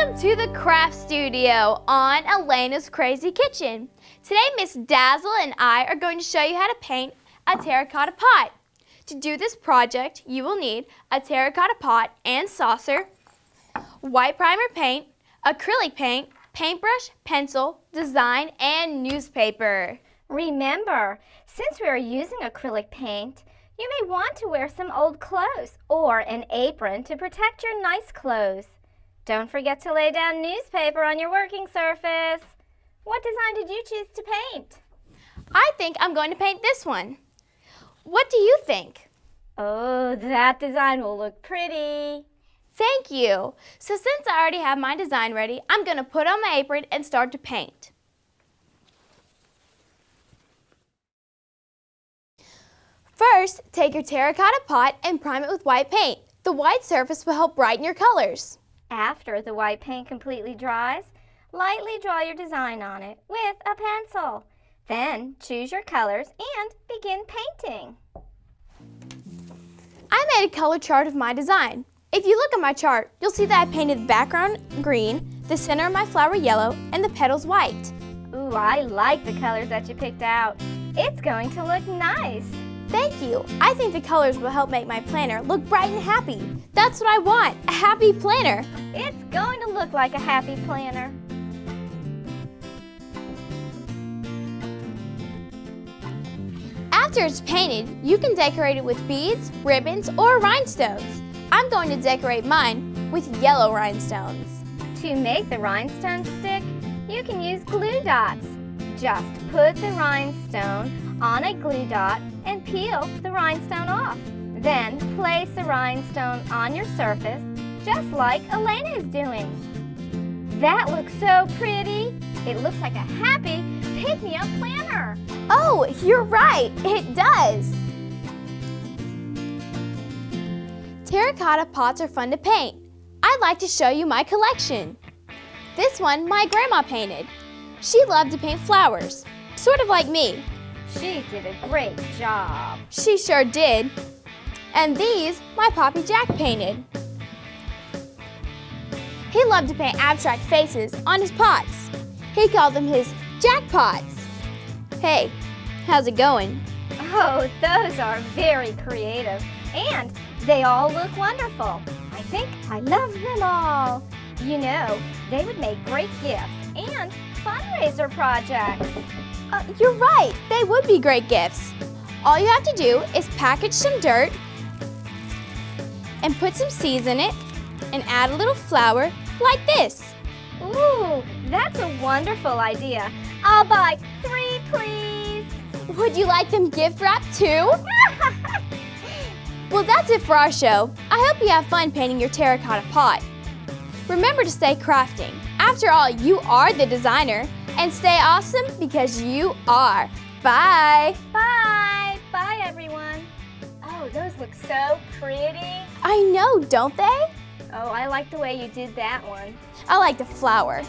Welcome to the craft studio on Elena's Crazy Kitchen. Today, Miss Dazzle and I are going to show you how to paint a terracotta pot. To do this project, you will need a terracotta pot and saucer, white primer paint, acrylic paint, paintbrush, pencil, design, and newspaper. Remember, since we are using acrylic paint, you may want to wear some old clothes or an apron to protect your nice clothes. Don't forget to lay down newspaper on your working surface. What design did you choose to paint? I think I'm going to paint this one. What do you think? Oh, that design will look pretty. Thank you. So since I already have my design ready, I'm going to put on my apron and start to paint. First, take your terracotta pot and prime it with white paint. The white surface will help brighten your colors. After the white paint completely dries, lightly draw your design on it with a pencil. Then choose your colors and begin painting. I made a color chart of my design. If you look at my chart, you'll see that I painted the background green, the center of my flower yellow, and the petals white. Ooh, I like the colors that you picked out. It's going to look nice. Thank you. I think the colors will help make my planner look bright and happy. That's what I want, a happy planner. It's going to look like a happy planner. After it's painted, you can decorate it with beads, ribbons, or rhinestones. I'm going to decorate mine with yellow rhinestones. To make the rhinestone stick, you can use glue dots. Just put the rhinestone on a glue dot and peel the rhinestone off. Then place the rhinestone on your surface, just like Elena is doing. That looks so pretty. It looks like a happy pick-me-up planner. Oh, you're right, it does. Terracotta pots are fun to paint. I'd like to show you my collection. This one my grandma painted. She loved to paint flowers, sort of like me. She did a great job. She sure did. And these my Poppy Jack painted. He loved to paint abstract faces on his pots. He called them his jackpots. Hey, how's it going? Oh, those are very creative. And they all look wonderful. I think I love them all. You know, they would make great gifts and fundraiser projects. Uh, you're right, they would be great gifts. All you have to do is package some dirt and put some seeds in it and add a little flower like this. Ooh, that's a wonderful idea. I'll buy three, please. Would you like them gift wrapped too? well, that's it for our show. I hope you have fun painting your terracotta pot. Remember to stay crafting. After all, you are the designer. And stay awesome because you are. Bye. Bye. Bye, everyone. Oh, those look so pretty. I know, don't they? Oh, I like the way you did that one. I like the flower.